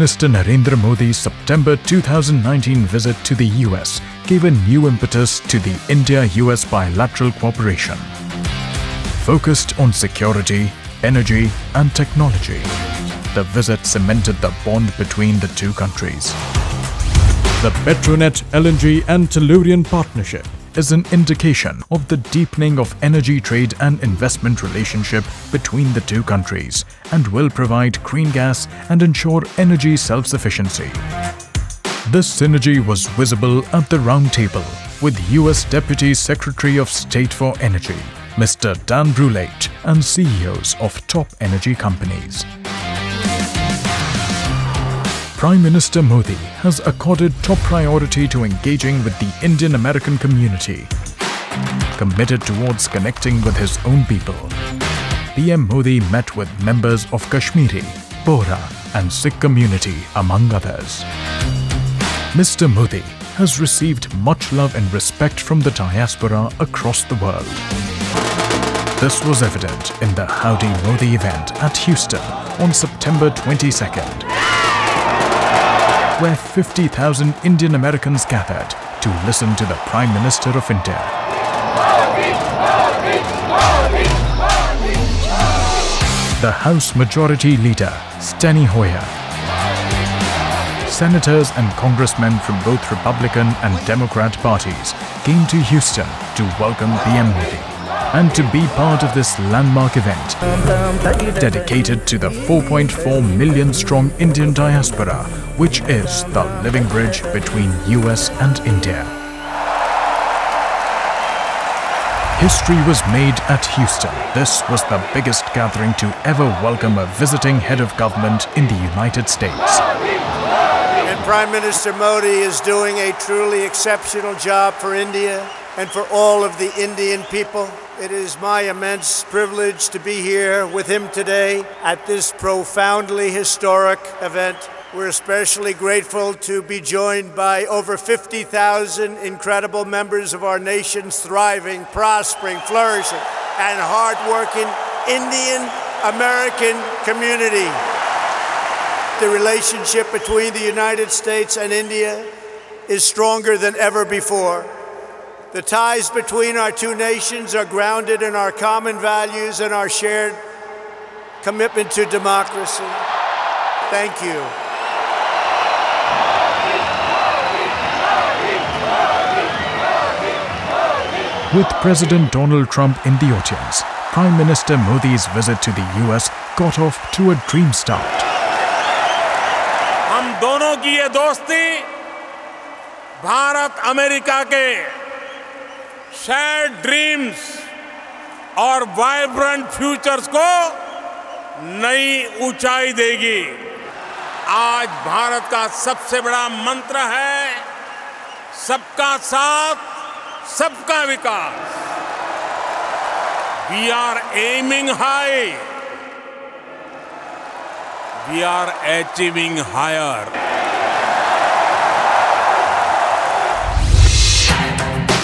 Minister Narendra Modi's September 2019 visit to the US gave a new impetus to the India-US bilateral cooperation. Focused on security, energy and technology, the visit cemented the bond between the two countries. The Petronet LNG and Tellurian partnership is an indication of the deepening of energy trade and investment relationship between the two countries and will provide green gas and ensure energy self-sufficiency. This synergy was visible at the roundtable with US Deputy Secretary of State for Energy, Mr. Dan Brouillette, and CEOs of top energy companies. Prime Minister Modi has accorded top priority to engaging with the Indian American community. Committed towards connecting with his own people, PM Modi met with members of Kashmiri, Bohra and Sikh community among others. Mr. Modi has received much love and respect from the diaspora across the world. This was evident in the Howdy Modi event at Houston on September 22nd where 50,000 Indian Americans gathered to listen to the Prime Minister of India. The House Majority Leader, Steny Hoyer, senators and congressmen from both Republican and Democrat parties came to Houston to welcome PM Modi and to be part of this landmark event dedicated to the 4.4 million strong Indian diaspora, which is the living bridge between US and India. History was made at Houston. This was the biggest gathering to ever welcome a visiting head of government in the United States. And Prime Minister Modi is doing a truly exceptional job for India and for all of the Indian people. It is my immense privilege to be here with him today at this profoundly historic event. We're especially grateful to be joined by over 50,000 incredible members of our nation's thriving, prospering, flourishing, and hardworking Indian American community. The relationship between the United States and India is stronger than ever before. The ties between our two nations are grounded in our common values and our shared commitment to democracy. Thank you. With President Donald Trump in the audience, Prime Minister Modi's visit to the US got off to a dream start. हम दोनों की ये दोस्ती Bharat America के share dreams और vibrant futures को नई ऊंचाई देगी। आज भारत का सबसे बड़ा मंत्र है, सबका साथ, सबका विकास। We are aiming high we are achieving higher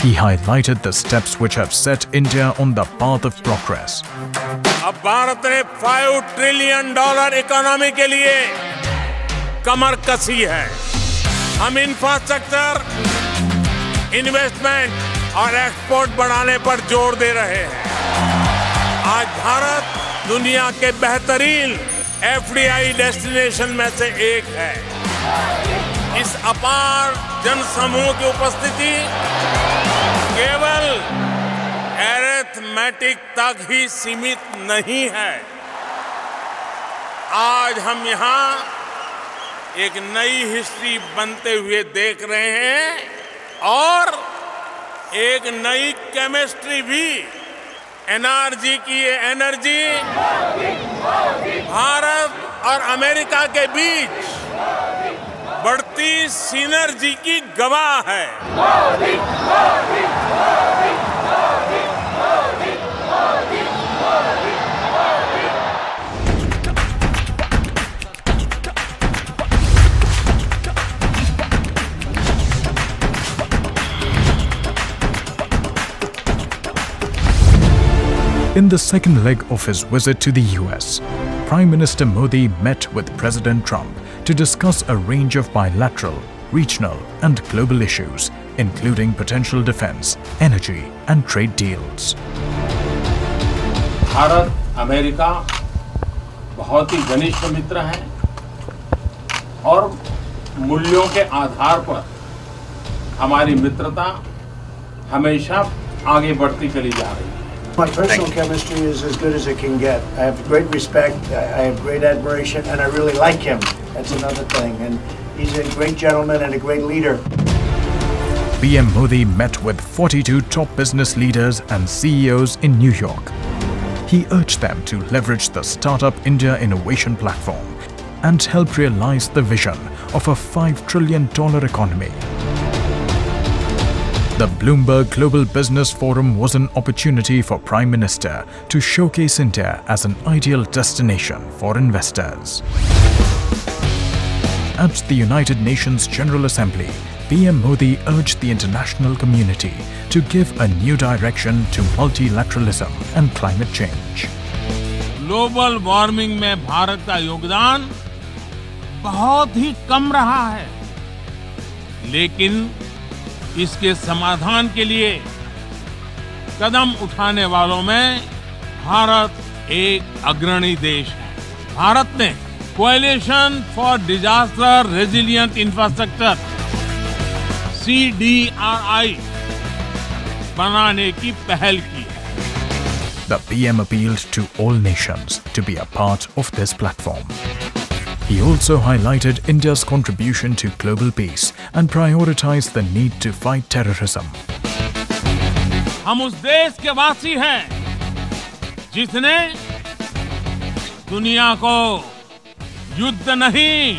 He highlighted the steps which have set India on the path of progress. अब भारत ने फाइव ट्रिलियन डॉलर इकोनॉमी के लिए कमर कसी है। हम इंफ्रास्ट्रक्चर इन्वेस्टमेंट और एक्सपोर्ट बढ़ाने पर ज़ोर दे रहे हैं। आज भारत दुनिया के बेहतरीन एफडीआई डेस्टिनेशन में से एक है। अपार जनसमूह की उपस्थिति केवल एरेथमेटिक तक ही सीमित नहीं है। आज हम यहाँ एक नई हिस्ट्री बनते हुए देख रहे हैं और एक नई केमिस्ट्री भी एनआरजी की ये एनर्जी भारत और अमेरिका के बीच बढ़ती सिनर्जी की गवाह है In the second leg of his visit to the US, Prime Minister Modi met with President Trump to discuss a range of bilateral, regional and global issues, including potential defense, energy and trade deals. Bharat America बहुत ही घनिष्ठ मित्र हैं और मूल्यों के आधार पर हमारी मित्रता हमेशा आगे बढ़ती चली जा रही है My personal chemistry is as good as it can get. I have great respect, I I have great admiration, and I really like him. That's another thing. And he's a great gentleman and a great leader. PM Modi met with 42 top business leaders and CEOs in New York. He urged them to leverage the Startup India Innovation Platform and help realize the vision of a $5 trillion economy. The Bloomberg Global Business Forum was an opportunity for Prime Minister to showcase India as an ideal destination for investors. At the United Nations General Assembly, PM Modi urged the international community to give a new direction to multilateralism and climate change. Global warming में भारत का योगदान बहुत ही कम रहा है लेकिन इसके समाधान के लिए कदम उठाने वालों में भारत एक अग्रणी देश है भारत ने coalition for disaster resilient infrastructure CDRI बनाने की पहल की है The PM appealed to all nations to be a part of this platform. He also highlighted India's contribution to global peace and prioritized the need to fight terrorism. हम उस देश के वासी हैं जिसने दुनिया को युद्ध नहीं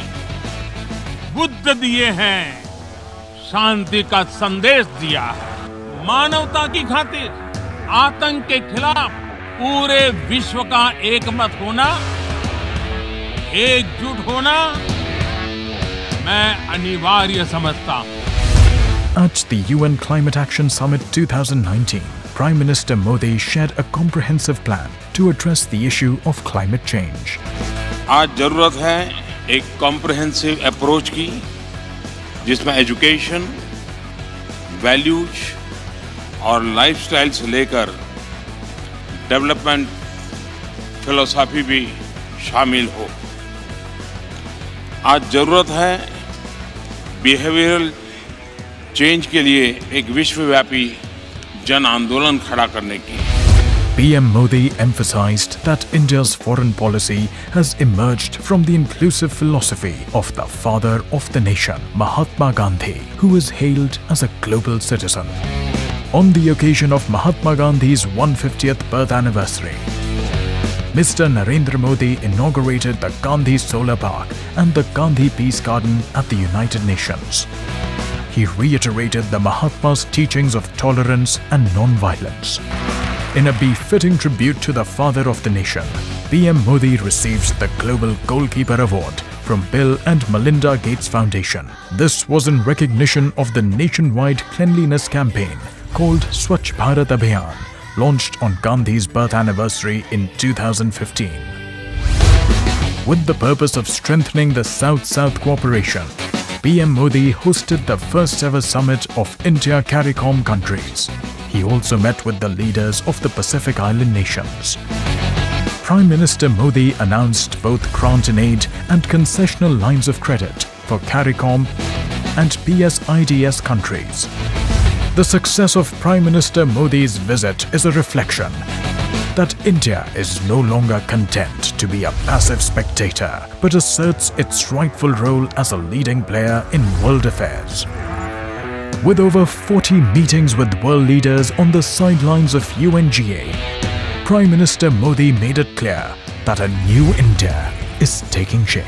बुद्ध दिए हैं शांति का संदेश दिया है। मानवता की खातिर आतंक के खिलाफ पूरे विश्व का एक मत होना एकजुट होना मैं अनिवार्य समझता हूँ। At the UN Climate Action Summit 2019, Prime Minister Modi shared a comprehensive plan to address the issue of climate change. आज ज़रूरत है एक कॉम्प्रहेंसिव अप्रोच की, जिसमें एजुकेशन वैल्यूज़ और लाइफस्टाइल से लेकर डेवलपमेंट फिलोसॉफी भी शामिल हो आज ज़रूरत है बिहेवियरल चेंज के लिए एक विश्वव्यापी जन आंदोलन खड़ा करने की PM Modi emphasized that India's foreign policy has emerged from the inclusive philosophy of the father of the nation, Mahatma Gandhi, who is hailed as a global citizen. On the occasion of Mahatma Gandhi's 150th birth anniversary, Mr. Narendra Modi inaugurated the Gandhi Solar Park and the Gandhi Peace Garden at the United Nations. He reiterated the Mahatma's teachings of tolerance and non-violence. In a befitting tribute to the father of the nation, PM Modi receives the Global Goalkeeper Award from Bill and Melinda Gates Foundation. This was in recognition of the nationwide cleanliness campaign called Swachh Bharat Abhiyan, launched on Gandhi's birth anniversary in 2015. With the purpose of strengthening the South-South cooperation, PM Modi hosted the first ever summit of India CARICOM countries. He also met with the leaders of the Pacific Island nations. Prime Minister Modi announced both grant in aid and concessional lines of credit for CARICOM and PSIDS countries. The success of Prime Minister Modi's visit is a reflection that India is no longer content to be a passive spectator but asserts its rightful role as a leading player in world affairs. With over 40 meetings with world leaders on the sidelines of UNGA, Prime Minister Modi made it clear that a new India is taking shape.